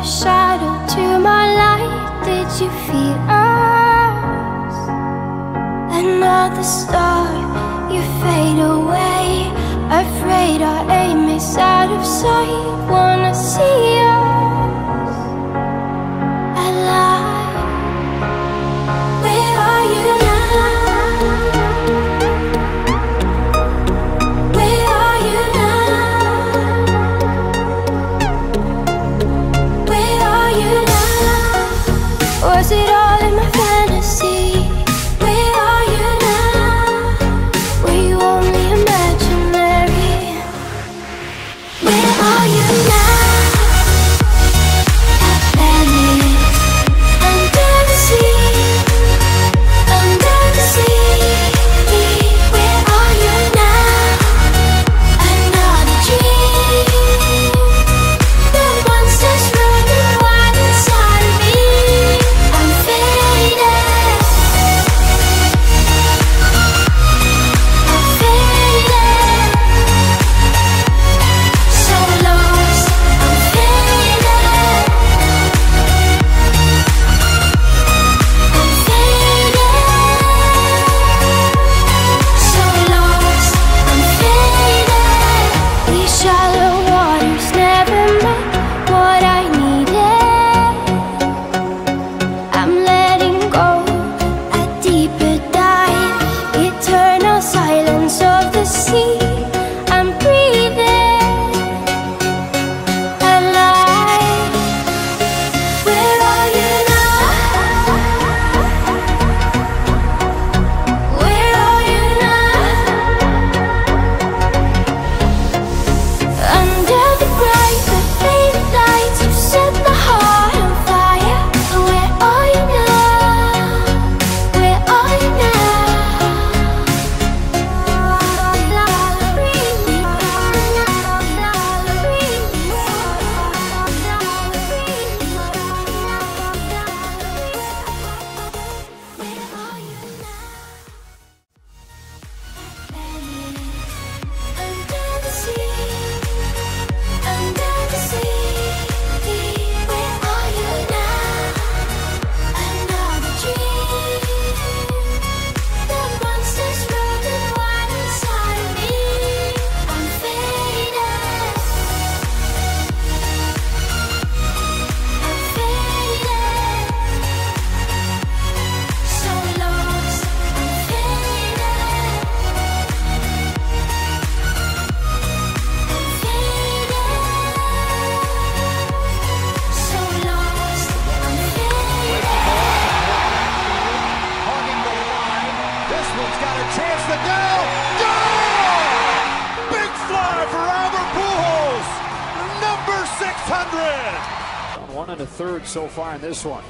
another shadow to my light Did you feel us? Another star He's got a chance to go. Goal! Big fly for Albert Pujols. Number 600. One and a third so far in this one.